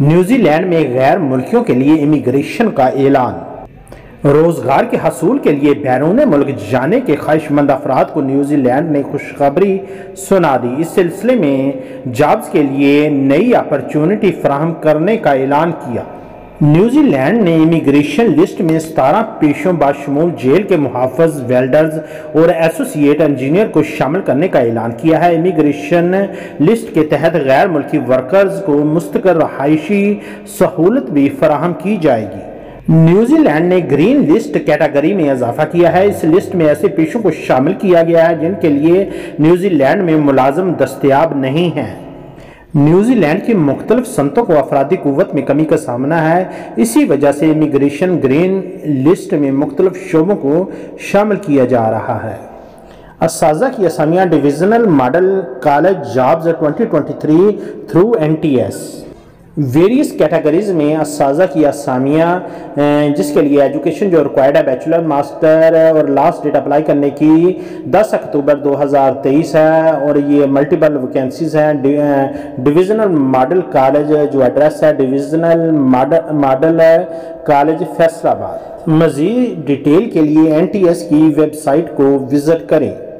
New Zealand में गैर मुल्कियों के लिए इमिग्रेशन का ऐलान। रोज़गार के हसूल के लिए बैरून मुल्क जाने के ख्वाहिशमंद अफराद को न्यूजीलैंड ने खुशखबरी सुना दी। इस सिलसिले में जॉब्स के लिए नई अपॉर्चुनिटी फ्राहम करने का ऐलान किया। न्यूजीलैंड ने इमिग्रेशन लिस्ट में सतारह पेशों बाशमूल जेल के मुहाफ़ वेल्डर्स और एसोसिएट इंजीनियर को शामिल करने का ऐलान किया है। इमिग्रेशन लिस्ट के तहत गैर मुल्की वर्कर्स को मुस्तकर रहायशी सहूलत भी फराहम की जाएगी। न्यूजीलैंड ने ग्रीन लिस्ट कैटेगरी में इजाफा किया है। इस लिस्ट में ऐसे पेशों को शामिल किया गया है जिनके लिए न्यूजीलैंड में मुलाजम दस्तियाब नहीं हैं। न्यूजीलैंड के मुख्तलिफ़ संतों को अफराधी कुत में कमी का सामना है। इसी वजह से इमिग्रेशन ग्रीन लिस्ट में मुख्तलिफ़ शोबों को शामिल किया जा रहा है। असाजा की असामियाँ divisional model college jobs 2023 through N T S. Various categories में इस की असामियाँ जिसके लिए एजुकेशन जो रिक्वायर्ड है बैचलर मास्टर और लास्ट डेट अप्लाई करने की 10 अक्टूबर 2023 है, और ये मल्टीपल वैकेंसीज हैं डिविजनल मॉडल कॉलेज जो एड्रेस है डिविजनल मॉडल कॉलेज फैसलाबाद। मज़ीद डिटेल के लिए एनटीएस की वेबसाइट को विज़िट करें।